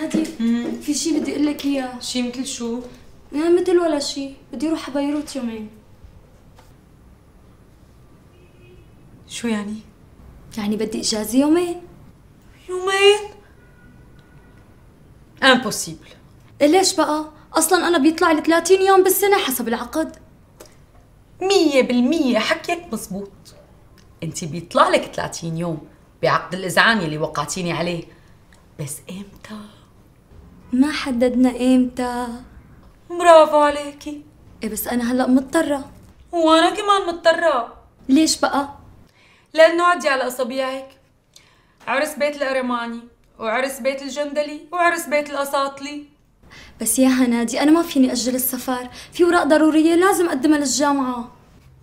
نادي في شي بدي أقول لك إياه. شي مثل شو؟ لا مثل ولا شي. بدي أروح على بيروت يومين. شو يعني؟ يعني بدي إجازة يومين؟ يومين؟ impossible ليش بقى؟ أصلا أنا بيطلع لي 30 يوم بالسنة حسب العقد. مية بالمية حكيك مزبوط. أنت بيطلع لك 30 يوم بعقد الإذعان يلي وقعتيني عليه. بس إمتى؟ ما حددنا إمتى. برافو عليكي. إيه بس أنا هلأ مضطرة. وأنا كمان مضطرة. ليش بقى؟ لأنه عدي على اصابيعك عرس بيت الأرماني وعرس بيت الجندلي وعرس بيت الأساطلي. بس يا هنادي أنا ما فيني أجل السفر. في اوراق ضرورية لازم اقدمها للجامعة.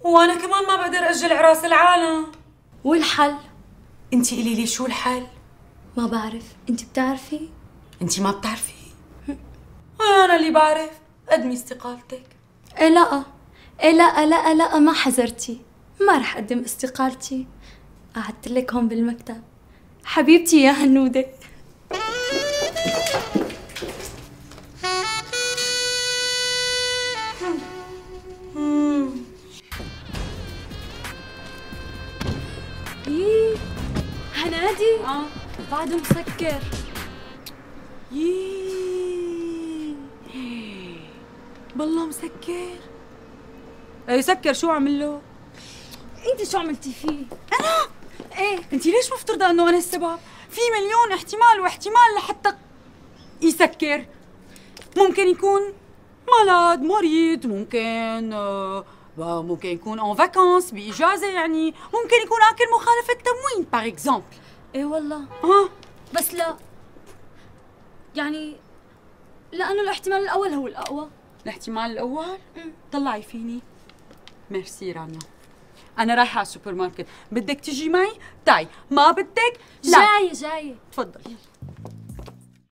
وأنا كمان ما بقدر أجل عراس العالم. والحل؟ انت قولي لي شو الحل؟ ما بعرف. انت بتعرفي؟ انت ما بتعرفي؟ أنا اللي بعرف. قدمي استقالتك. إيه لا. إيه لا لا لا ما حذرتي. ما رح أقدم استقالتي. قعدت لك هون بالمكتب. حبيبتي يا هنودة. إيه، هنادي؟ آه. بعده مسكر. يي بالله مسكر إيه سكر شو عمل له؟ انت شو عملتي فيه؟ إيه انت ليش مفترضة انه أنا السبب؟ في مليون احتمال واحتمال لحتى يسكر ممكن يكون مرض مريض ممكن آه ممكن يكون en vacances باجازه يعني ممكن يكون اكل مخالفه تموين par exemple إيه والله ها بس لا يعني لأنه الاحتمال الأول هو الأقوى. الاحتمال الأول؟ طلعي فيني. ميرسي رانيا. أنا رايحة على السوبر ماركت بدك تجي معي؟ تعي. ما بدك؟ لا. جاي جاي تفضلي.